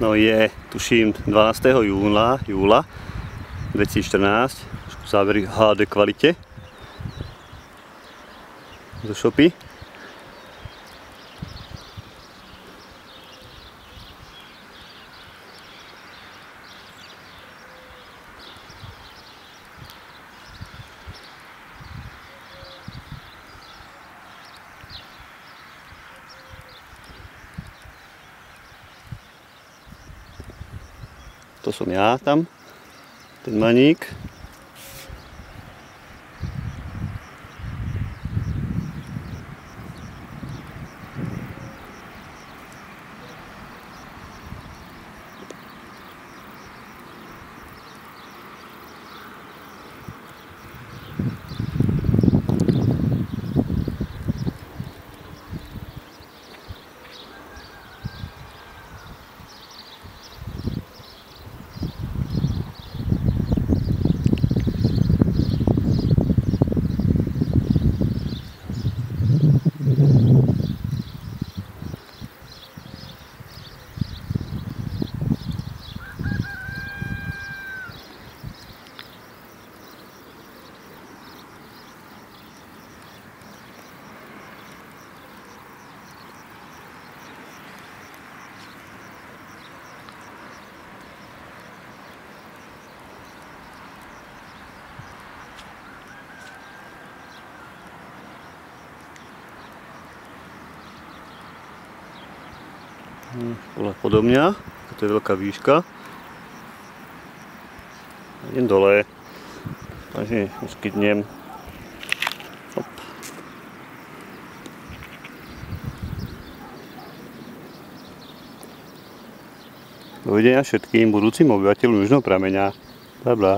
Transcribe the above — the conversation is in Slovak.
No je, tuším, 12. júla, júla 2014. Závery HD kvalite. Zo shopy. To som ja tam, ten maník. Pole podo mňa, to je veľká výška. Idem dole, takže uskytnem. Hop. Dovidenia všetkým budúcim obyvateľom Južného prameňa. Bla bla.